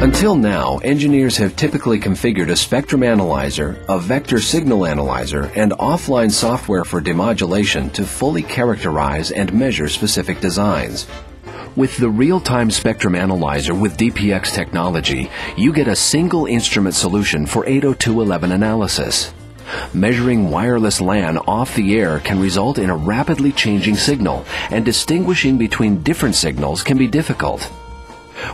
Until now, engineers have typically configured a spectrum analyzer, a vector signal analyzer, and offline software for demodulation to fully characterize and measure specific designs. With the real-time spectrum analyzer with DPX technology, you get a single instrument solution for 802.11 analysis. Measuring wireless LAN off the air can result in a rapidly changing signal, and distinguishing between different signals can be difficult.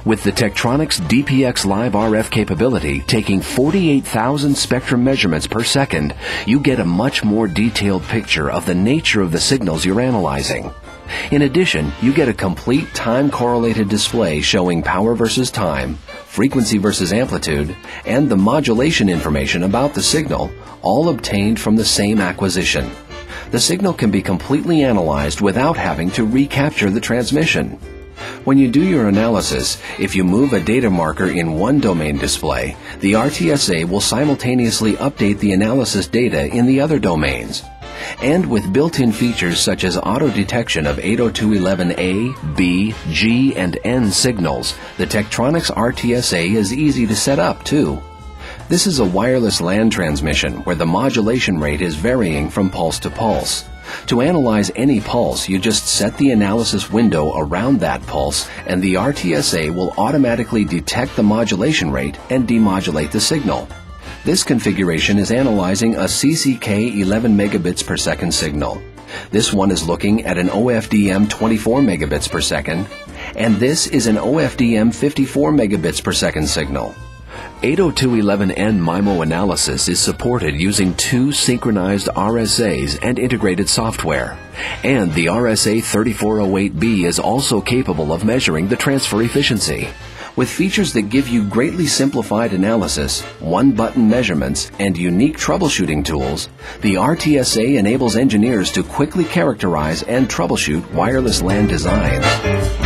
With the Tektronix DPX Live RF capability taking 48,000 spectrum measurements per second, you get a much more detailed picture of the nature of the signals you're analyzing. In addition, you get a complete time correlated display showing power versus time, frequency versus amplitude, and the modulation information about the signal, all obtained from the same acquisition. The signal can be completely analyzed without having to recapture the transmission. When you do your analysis, if you move a data marker in one domain display, the RTSA will simultaneously update the analysis data in the other domains. And with built-in features such as auto detection of 802.11a, b, g, and n signals, the Tektronix RTSA is easy to set up too. This is a wireless LAN transmission where the modulation rate is varying from pulse to pulse. To analyze any pulse, you just set the analysis window around that pulse and the RTSA will automatically detect the modulation rate and demodulate the signal. This configuration is analyzing a CCK 11 megabits per second signal. This one is looking at an OFDM 24 megabits per second, and this is an OFDM 54 megabits per second signal. 802.11n MIMO analysis is supported using two synchronized RSAs and integrated software. And the RSA 3408B is also capable of measuring the transfer efficiency. With features that give you greatly simplified analysis, one button measurements, and unique troubleshooting tools, the RTSA enables engineers to quickly characterize and troubleshoot wireless LAN designs.